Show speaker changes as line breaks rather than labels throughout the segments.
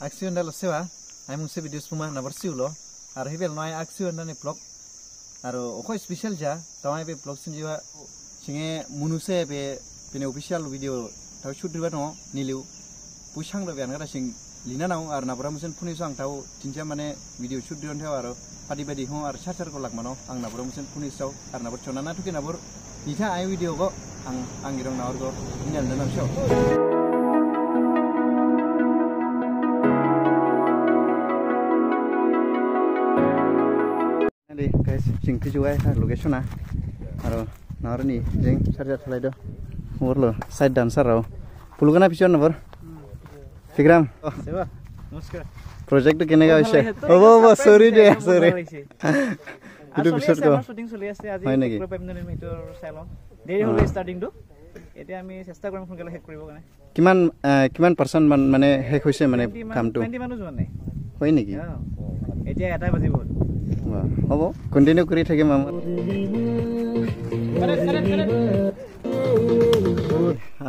aksiun dalo sewa ai mungse video suma nabar siulo ar hibel noi aksiun dani vlog aro okoi special ja tawai be vlog sinjiwa singe munuse be bene official video taw shoot diba no niliu pusang do bian ngara sing lina nau ar nabra musen puni sang taw tinja mane video shoot dion taw aro padi padi ho ar char char ko lakmano ang nabra musen puni saw ar nabur chonana tuki nabur nita ai video ko ang ang irong nawar ko inal danam show jing kejuai location ah aro nar ni jing charger thalai do urlo side dancer rao pulukan a pichon number figram
sewa namaskar
project kene ga hoise obo obo sorry de sorry
itu bisot ko
shooting chali
ase aji 5 minute meter salon dei holo starting to এতে আমি চেষ্টা কৰিম ফোনকালে হেক কৰিব গনে
কিমান কিমান পারসন মানে হেক হৈছে মানে কামটো
20 মানুহ মানে
হয় নেকি
এতে এটা বাজিব
হ'ব কণ্টিনিউ কৰি থাকিম আমাৰ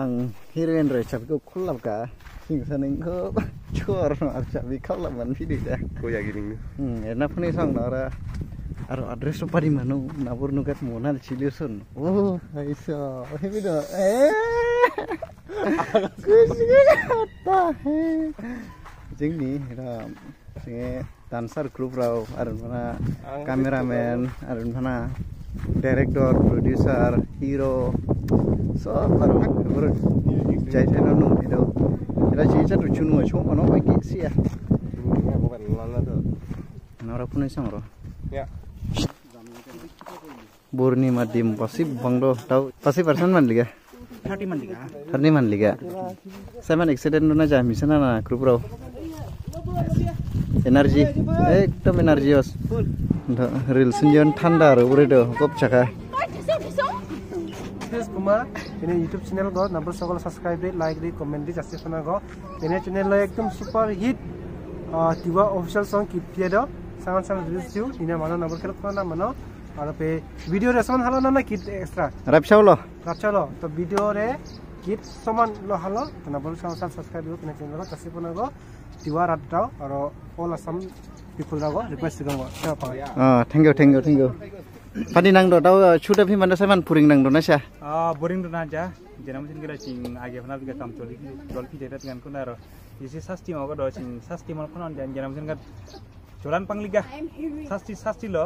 आं हिरोइन रहेछ बेखौ खल्लाबका हिंसा नोंखौ चर आरो खालामनानै फैदो दा
Kau yakin ini?
हेर्न पनि सक्नु र आरो अड्रेस पारि मानु नाबुर नुगात मना चिलियोसन ओ ऐसा हेबिनो ए कुछ है जोंनि sing dancer grup raw arun mana kameramen arun mana director producer hero so baru baru jadi channel nung itu kita jadi satu cuma cuma cuma
mau bagi sih ya
nora pun bisa ngoro
ya
Burni madim pasti banglo tau pasti persen mandi ya
Hari mandi ya
Hari mandi ya Saya mandi eksiden dulu aja, misalnya na grup raw. energi ekdom energi os real senjon thanda ro ure do kop chaka
Yes, Kumar. Ini YouTube channel go, number সকল subscribe di, like di, comment di, just শোনা go. Ini channel lo ekdom super hit. Uh, tiba official song kit pia do. Sangat sangat release ju. Ini mana number kira kau nama no. Ada pe video respon halo na na kit extra.
rap lo
Racha lo. To video re kit saman lo halo. To number sangat sangat subscribe di, ini channel lo kasih pun go. Tiba rat do. Aro all Assam people go request go. Siapa?
ah thank you thank you thank you padi nang do tahu chuta phi man saya man puring nang do na sya
boring दु नाजा जेना मसिन gira चिङ आगे फना बिगा काम चलि जल फि जेटा तिगान कुना र इसे सास्ति माबा द चिङ सास्ति मन फना जेन जेना मसिन गा जोरान पांगलिगा सास्ति सास्ति ल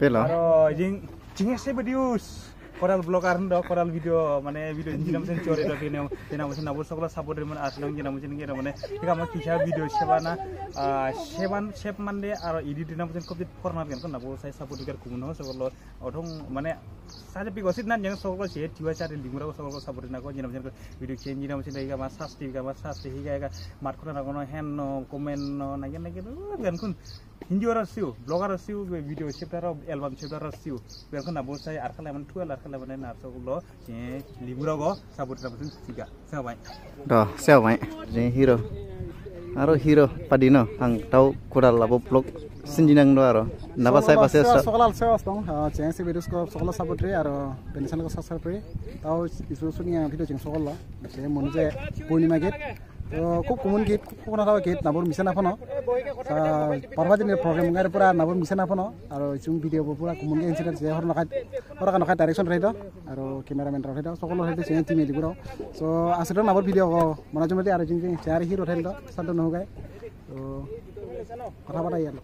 pelo
আৰু जिङ चिङ एसे করাল ব্লগার করাল ভিডিও মানে ভিডিও জিনামছেন চরে দ বিনে জিনামছেন নবর সকলা সাপোর্ট মানে আসলাম জিনামছেন গে মানে ঠিক আমা কিছা ভিডিও সেবা না সেবান সেব মানে আর ইডিট জিনামছেন কপি ফরমা গেন কো নবর সাই সাপোর্ট গে কুমন হ সকল অথং মানে माने साजे पिगसित ना जें सकल से तिवा चारि लिंगरा सकल सापोर्ट ना को जेना मसिन भिडियो चेंज जेना मसिन दाइगा मा सास्ति गा मा सास्ति हिगा मात खना ना कोन हेन नो कमेन्ट नो नागे नागे गान कुन हिन्दी और सिउ ब्लगार सिउ भिडियो सेप्टार एल्बाम सेप्टार सिउ बेखौ नाबो साइ आर खालामन टुवेल आर खालामन नारसगल जे लिंगरागो सापोर्ट ना मसिन सिगा जाबाय
do sel mai je hero aro hero padi no ang tahu kodal labo vlog sinjinang do aro napa सिन्जिनाङ र
नबासाय बासे सखला से आस्तो चेन्सि भिडियोस को सखला सपोर्ट रे आरो पेन्सन को सब्सक्राइब रे ताउ इसु सुनि आ भिडियो चिन सखला से मनु जे पूर्णिमा गेट तो खूब कॉमन गेट खूब कोना था गेट नबर मिशन आफन परवा दिन प्रोग्राम गारे पुरा नबर मिशन आफन आरो इसु भिडियो पुरा कॉमन गेट इन्सिडेंट जे हर नखाय हर का नखाय डायरेक्शन रहितो आरो कॅमेरामन रहितो सखला रहितो चेन्सि टीम इदि गुरो सो आसेर नबर भिडियो को मनाजुमति आरो जिं जिं चेयर हिरो रहितो सन्त नहुगाय तो কথা পাতা
ইয়াত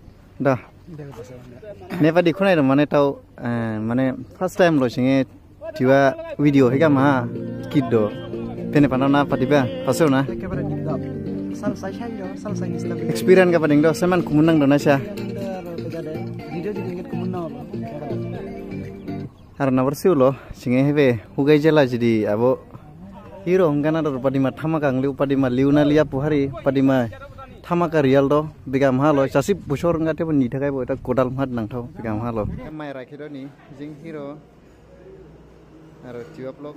Neva di kuna ɗum mane tau eh, mane first time lo shinge tiwa video hega ma kiddo pene panona patiba pasu na. Experience kapa ɗingdo seman kumunang
dona
sha. Karena bersiu lo shinge hebe hugai jela jadi abo. Hero hongkana ɗo padima tama kang liu padima liu na liya puhari padima thamaka real do bigam halo chasi busor ngate ni thakai bo eta kodal mat nang thau bigam halo mai rakhido ni jing hero aro tiwa blog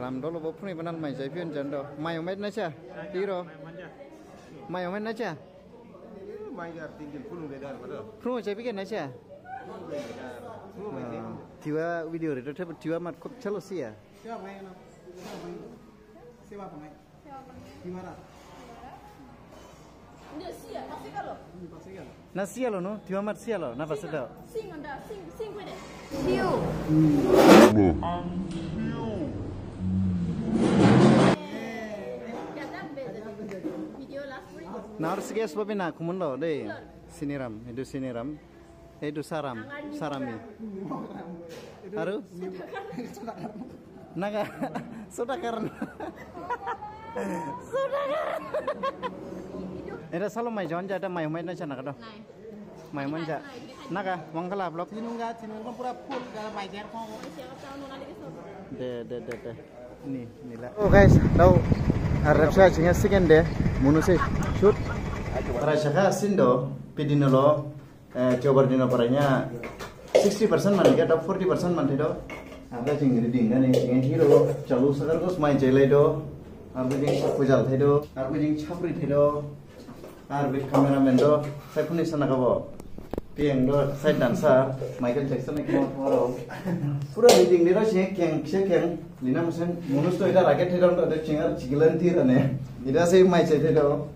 ramdo lo bopuni banan mai jai pion jando mai omet na cha hero mai omet na cha
Maingar tinggal puluh bedar pada.
pro jai piken na cha tiwa video re to tiwa mat kop chalo sia
सेवा भएन सेवा भएन
Na cielo, no? tiwa amar cielo, na base.
Sing anda sing, sing with Siu. Feel.
Mm. Nah harus kumun lo deh. Siniram, itu siniram, itu saram, sarami. Aru? Naga, sudah karena. Sudah karena. Ini salo mai jon jadi mai mai na chana kada. Mai
man
ja. Naga mangkala blok Ini ga
tinung kan pura full
kalau mai jar ko.
De de de de. Ni ni lah. Oh guys, tau arab sa chinga second kan, de munuse shoot. Para shaka sindo pidino lo coba eh, dino paranya 60% man ga top 40% man Ada Angga ching dingin, ga ni chinga hero Jalur sekarang kos mai jailai do. Arbu jing pujal itu? Arbu jing cabri itu? ar bit cameraman do. Saya punya sana kabo PM do saya dancer. Michael Jackson ekmo tomorrow pura meeting ni rasanya keng sih keng lina musen manus tuh itu raket itu orang ada cingar cigelan tiarane ini rasanya mai
cerita do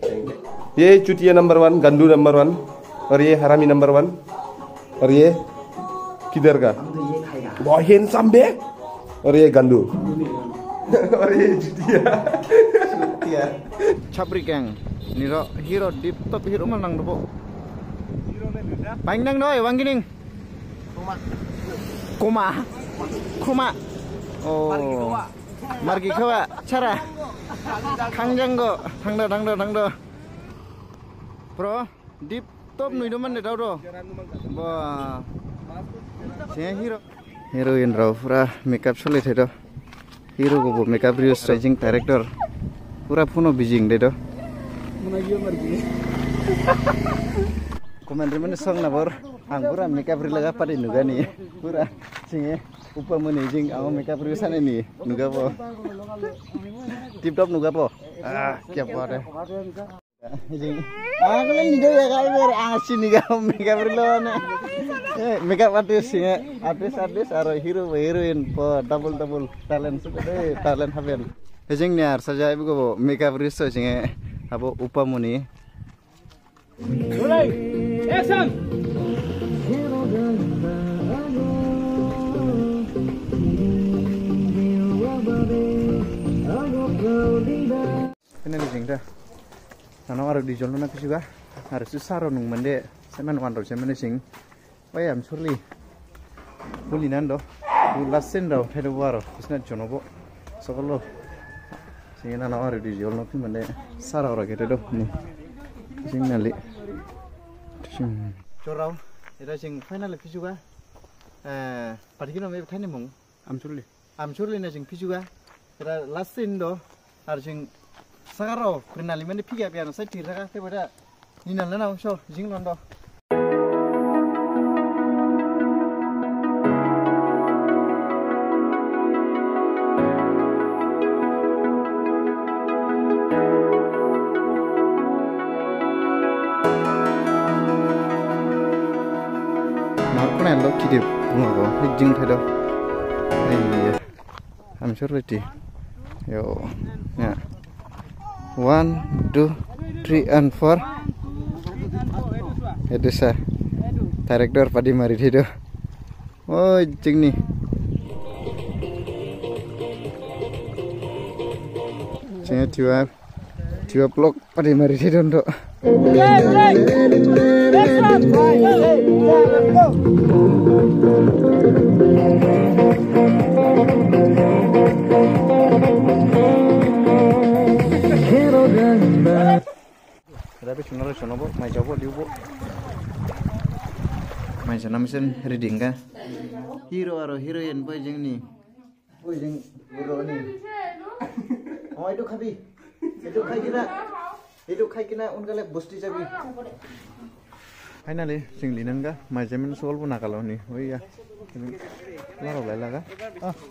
ye cuti ya number one gandu number one. Or ye harami number one. Or ye kider ga boy handsome be. Or ye gandu.
Or ye cuti ya. Cuti ya. Capri keng. Niro hero deep top hero manang dobo. Paling nang doi wang gining. Koma. Koma. Koma. Oh. Margi kawa cara. Tangjanggo. Tangdo tangdo tangdo. Bro, deep top nui doman de tau do. Wah. Saya hero. Heroin raw pura makeup sulit itu. Hero go makeup reuse staging director. Pura puno bijing deh do. Komandar mana song nabor, ang pura makeup rilaga pada nuga nih, pura singe upa mana jing ang makeup riusan ini nuga po, tip top nuga po, ah po deh. Jing, ah kalau nih ya kali ber asin nih kau makeup rilaga nih, makeup artis singe. Artis artis aro hero heroin po. Double double. Talent sudah deh talent haben. Jing nih ar saja ibu ko makeup riusan singe muni. Ini nih jing dah. Nano aru di jalan nak juga. Harus susah ronung mende. Saya mana wanto saya mana jing. Oh ya, surli. Buli nando. Bulas sendo. Hedo waro. Isna jono bo. Sokolo. sini nana mari di jol nopi mende sara ora kete do ni sing nali sing chorau era sing final pisu ga eh parikino me khane mong
amchurli
amchurli na sing pisu ga era last in do ar sing sagaro krinali mende piga piano sai tiraga te bada ni nalana so jing londo nó có này lúc chỉ được thay đâu Iya, I'm sure ready. Yo, ya. One, two, three, and four. Itu sah. Director Padi Mari itu. Oh, jeng nih. Saya dua, dua blok Padi Mari Play, play. Next one. Right, hey, hey. Let's go. Tapi sebenarnya sono bu, main coba di bu. Main sana mesen reading kan? Hero atau heroin boy jeng ni, boy jeng buru ni. Oh itu kabi, itu kaki lah. itu খাই কিনা উনকালে বস্তি যাবি ফাইনালি जों लिनांगा माइजामेन सल्भ नागालाव नि ओइया लाराव लायलागा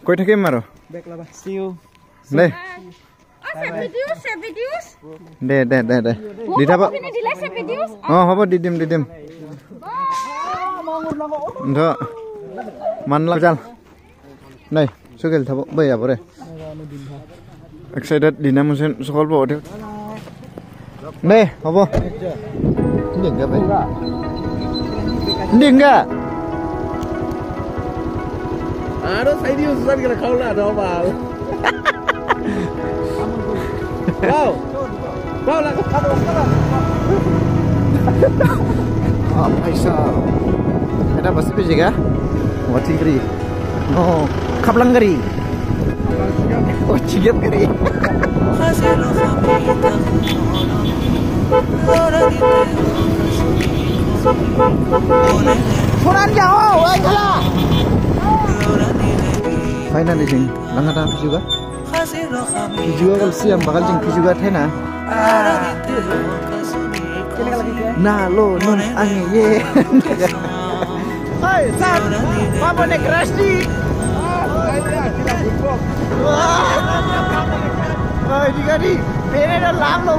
कय थाके मारो
বেকলাবা সিউ
दे
Asa videos, sa videos.
दे दे दे दे दिथाबा
Ini dila sa videos.
অ হ'ব দি দিম দি দিম ध मानला जाल नै सुगेल थाब बैया बरे एक्साइटेड दिना मोनसे सकल बावदे नै হ'ব Ini enggak, Bay? Ini enggak?
Aduh, saya di ususan kena kau lah, dong, bal. Wow, kau lah, kau
Oh, Aisyah. Ada apa sih juga? Wati geri. No, kaplang geri. Oh, cigap geri. Puran jauh, wah kalah. Finally jeng, langgar apa juga? juga kalau siang bakal jeng juga tena. Nah lo non angin ye. Hai, Sam, apa nih crash di? Pere na lam lo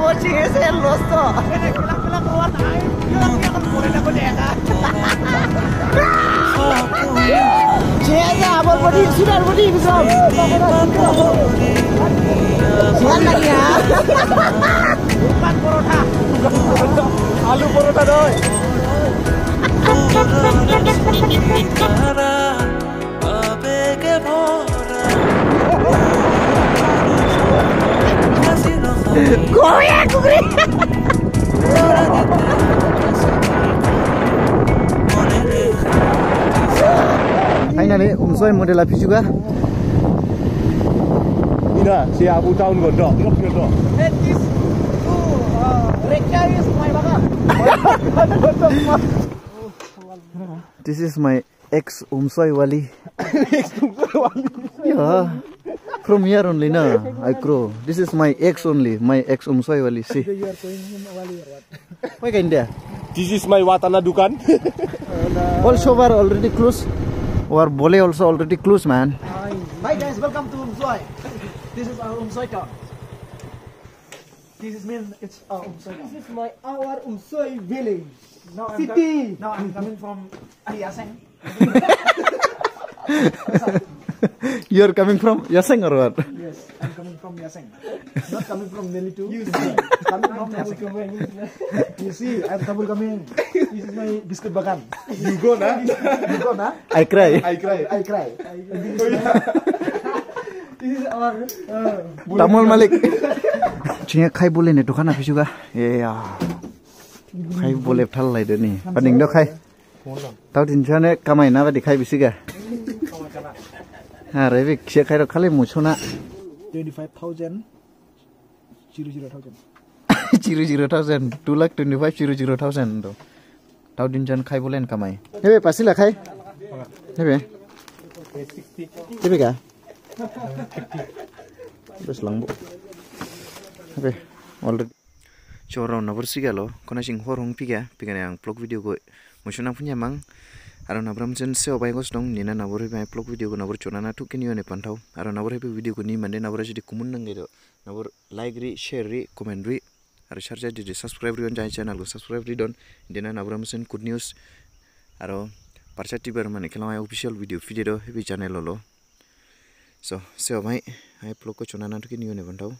na ko deka. Chinge abol bodi. Alu doi. Goyang kugri. Finally, umsoy model api juga.
Ina, si Abu tahun gondok, tengok gondok.
This is my ex umsoy wali. ex wali. Yeah. From here only, na. I grow. This is my ex only. My ex umsoy wali. See. Why kind?
This is my Watana Dukan.
All shower already closed. Or bole also already closed, man.
Hi guys, welcome to Umsoy. This is our Umsoy talk. This is mean it's our Umsoy. This is my our Umsoy village. Now City. now I'm coming from Ayaseng.
You're coming from Yaseng or what?
Yes, I'm coming from Yaseng. Not coming from Nelly too. You see, coming from Yaseng. you see, I'm double coming. This is my biscuit bagan.
You go na?
You go na?
I cry.
I cry.
I cry. This is our uh,
Tamol Malik. Chinga khai bole ne dokan api juga. Yeah. Khai bole thal lai de ni. Paning do khai. Tau din chane kamai na ba di khai bisiga. আরে বে সে খাইরো খালি মুছো না
25000 00000 zero
zero thousand two lakh twenty five zero' zero' থাউজেণ্ডটো তাও দিনজন খাই বোলে কামাই হেবে পাচিলা খাই হেবে হেবে গা বেশ লাংবো হেবে অলরেডি চরাও নবর সিগালো কোনা সিং হর হং পিগা পিগানে আং ব্লগ ভিডিও গো মুসুনা ফুনিয়া মাং आरो नाब्रामजन से अबाय गस दं निना नाबर हेबे आइप्लग भिडियो को नाबर चोना ना टुकिनि अने पान्थाव आरो नाबर हेबे भिडियो को नि माने नाबर जदि कमेन्ट नंगेरो नाबर लाइक रि शेयर रि कमेन्ट रि आरो सार जादि दि साबस्क्राइब रि अन जाय चैनल को साबस्क्राइब रि दन दिना नाब्रामजन गुड न्यूज़ आरो पारसा टिबार माने खेलाव ऑफिशियल भिडियो फिदेरो हेबे चैनल लो सो से अबाय आइप्लग को चोना ना टुकिनि अने पान्थाव